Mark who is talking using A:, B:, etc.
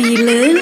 A: ดีหรือ